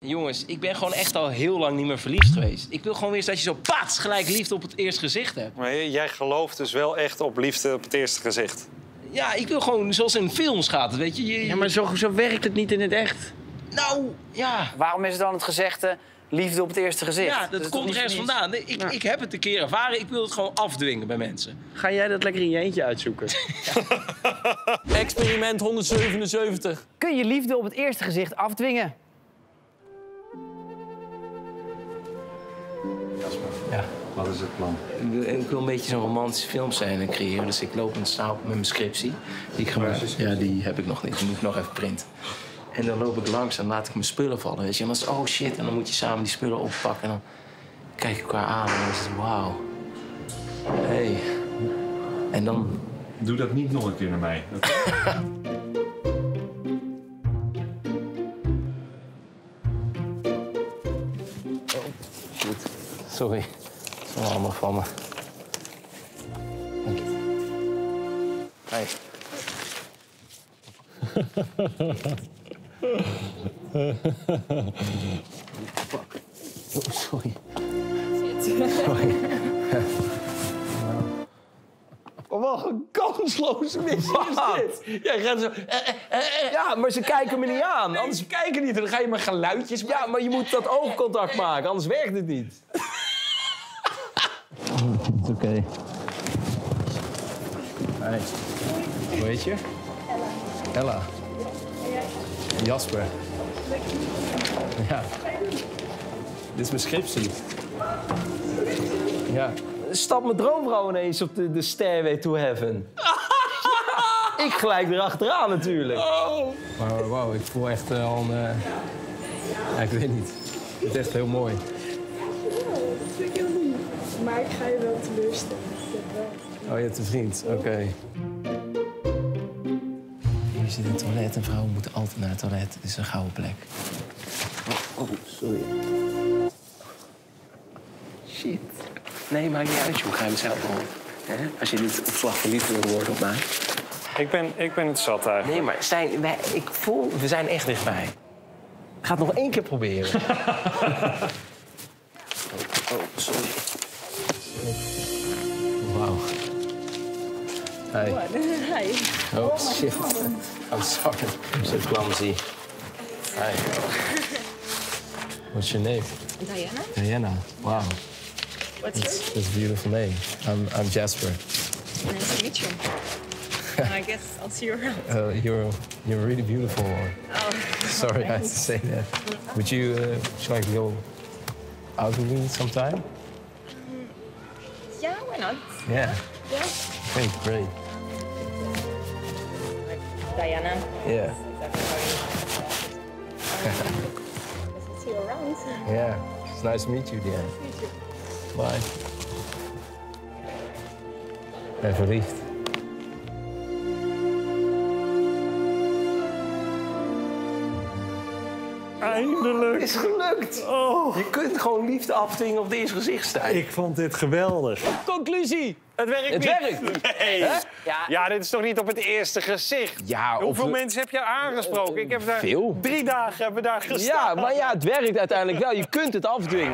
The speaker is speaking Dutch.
Jongens, ik ben gewoon echt al heel lang niet meer verliefd geweest. Ik wil gewoon weer eens dat je zo pats gelijk liefde op het eerste gezicht hebt. Maar jij gelooft dus wel echt op liefde op het eerste gezicht. Ja, ik wil gewoon zoals in films gaat, het, weet je. je Ja, maar zo, zo werkt het niet in het echt. Nou, ja. Waarom is het dan het gezegde liefde op het eerste gezicht? Ja, dat toch komt ergens vandaan. Ik, ik heb het een keer ervaren. Ik wil het gewoon afdwingen bij mensen. Ga jij dat lekker in je eentje uitzoeken? Experiment 177. Kun je liefde op het eerste gezicht afdwingen? Ja. Wat is het plan? Ik wil, ik wil een beetje zo'n romantische filmscène creëren. Dus ik loop een stapel met mijn scriptie. Die, ik ja, die heb ik nog niet. Die moet ik nog even printen. En dan loop ik langs en laat ik mijn spullen vallen. Weet je? En dan is het, oh shit. En dan moet je samen die spullen oppakken. En dan kijk je elkaar aan. En dan is het, wauw. Hey. En dan... Doe dat niet nog een keer naar mij. Sorry. Dat is allemaal van me. Dank je. Hey. Fuck. Oh, sorry. Sorry. Oh, wat een kansloze missie is dit. Jij gaat zo... Ja, maar ze kijken me niet aan. Anders Ze kijken niet, dan ga je maar geluidjes maken. Ja, maar je moet dat oogcontact maken, anders werkt het niet. Het is oké. Hey. Hoe heet je? Ella. Ella. Jasper. Ja. Dit is mijn scriptie. Ja. Stap mijn droomvrouw ineens op de, de stairway to heaven. Ik gelijk erachteraan natuurlijk. Maar wauw, ik voel echt eh, al een... eh, Ja, ik weet niet. Het is echt heel mooi. Maar ik ga je wel teleurstellen. Oh, je hebt een vriend. Oké. Hier zit een toilet en vrouwen moeten altijd naar het toilet. Het is een gouden plek. Oh, oh, sorry. Shit. Nee, maakt niet uit, joh. Ga je mezelf? Als je niet op slag verliefd wil worden op mij. Ik ben, ik ben het zat eigenlijk. Nee, maar Stijn, wij, ik voel... We zijn echt dichtbij. Ga het nog één keer proberen. oh, oh, sorry. Wauw. Hey. Hi. Oh, shit. I'm sorry. I'm so clumsy. Hi. What's your name? Diana, Diana. Wow. what's That's, yours? that's a beautiful name. I'm, I'm Jasper. Nice to meet you. I guess I'll see you around. Uh, you're, you're really beautiful. Oh, Sorry, I had to say that. Would you, uh, would you like to go out with me sometime? Yeah, why not? Yeah. Yeah. Great, great. Diana. Yeah. See you around. Yeah. It's nice to meet you, Diana. Bye. Ik ben verliefd. Eindelijk. Is gelukt. Oh, Je kunt gewoon liefde afdwingen op het eerste gezicht staan. ik vond dit geweldig. Conclusie. Het werkt Het niet. werkt. Nee. Ja. Ja, dit is toch niet op het eerste gezicht? Ja, Hoeveel mensen heb je aangesproken? Ik heb daar Veel. drie dagen hebben daar gestaan. Ja, maar ja, het werkt uiteindelijk wel. Je kunt het afdwingen.